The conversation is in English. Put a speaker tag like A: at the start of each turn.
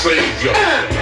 A: savior.